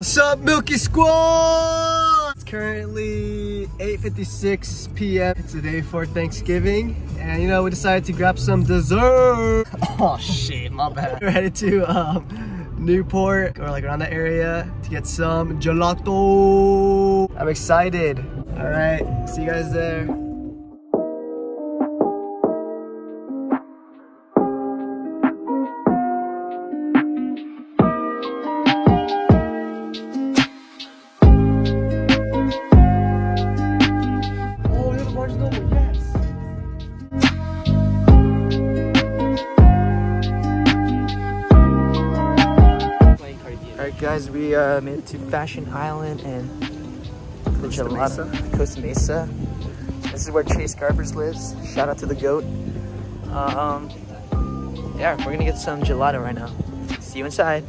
What's up, Milky Squad? It's currently 8.56 p.m. It's the day before Thanksgiving. And you know, we decided to grab some dessert. Oh shit, my bad. We're headed to um, Newport or like around that area to get some gelato. I'm excited. All right, see you guys there. We have a Barnes Noble, yes. Alright guys, we uh, made it to Fashion Island and the Costa gelato, Costa Mesa. This is where Chase Garbers lives. Shout out to the goat. Um, yeah, we're gonna get some gelato right now. See you inside.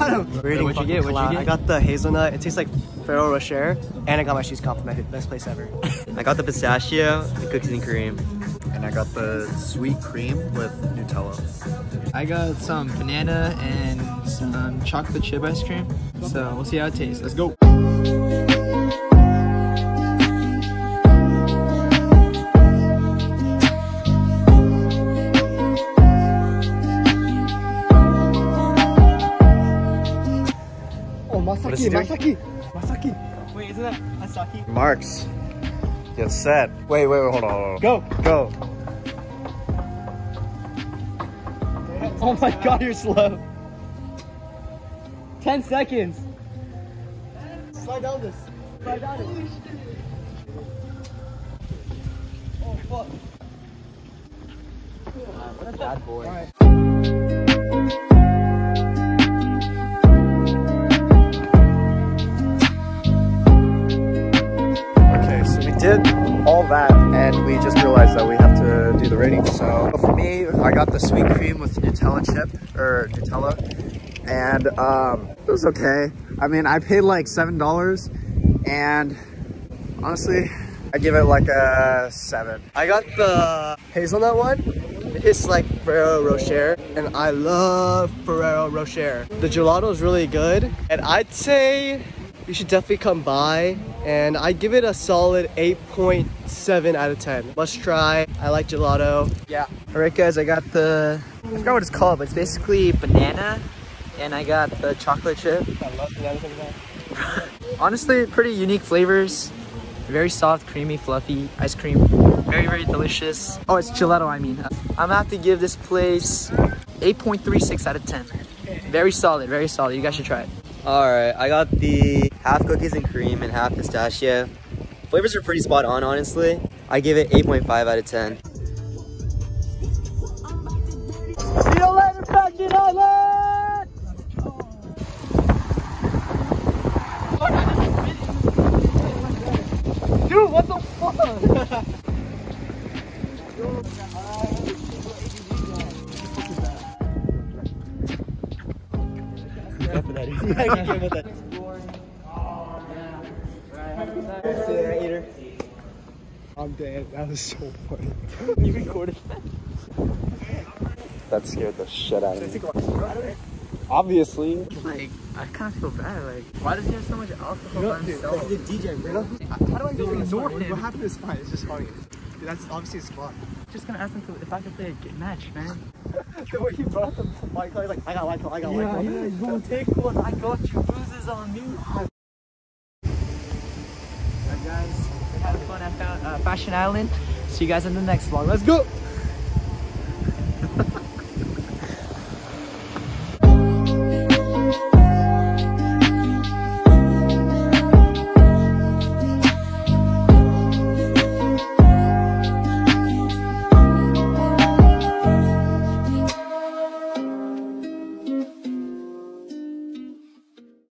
We're eating what'd you get? What'd you get? I got the hazelnut. It tastes like Ferrero Rocher. And I got my shoes complimented. Best place ever. I got the pistachio, the cookies and cream. And I got the sweet cream with Nutella. I got some banana and some chocolate chip ice cream. So we'll see how it tastes. Let's go. Masaki, he doing? Masaki, Masaki. Wait, isn't that Masaki? Marks. Get set. Wait, wait, wait, hold on, hold on. Go. Go. Oh my god, you're slow. 10 seconds. Slide down this. Slide down it. Oh, fuck. What a bad boy. Did all that and we just realized that we have to do the rating. So for me, I got the sweet cream with Nutella chip or Nutella and um, it was okay. I mean, I paid like $7 and honestly, I give it like a seven. I got the hazelnut one. It's like Ferrero Rocher, and I love Ferrero Rocher. The gelato is really good, and I'd say you should definitely come by. And I give it a solid 8.7 out of 10. Must try. I like gelato. Yeah. Alright guys, I got the, I forgot what it's called, but it's basically banana and I got the chocolate chip. I love bananas like that. Honestly, pretty unique flavors. Very soft, creamy, fluffy ice cream. Very, very delicious. Oh, it's gelato, I mean. I'm gonna have to give this place 8.36 out of 10. Very solid, very solid. You guys should try it. Alright, I got the half cookies and cream and half pistachio. Flavors are pretty spot on, honestly. I give it 8.5 out of 10. See you later, Fashion Island! Dude, what the fuck? I'm dead. That was so funny. You recorded that? That scared the shit out of me. Obviously. Like, I kind of feel bad. Like, why does he have so much alcohol by himself? the DJ, bro. How do I go ignore him. What happened is fine. It's just funny. Dude, that's obviously a spot. Just gonna ask him to, if I could play a game match, man. The way he brought the mic, he's like, I got Michael, I got Michael. he's gonna take one. I got you. Bruises on me. Alright, guys. We had fun at Fa- uh, Uh, uh, Fashion Island. See you guys in the next vlog. Let's go.